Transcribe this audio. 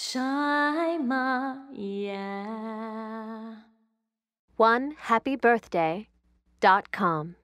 Shima, yeah. One happy birthday dot com.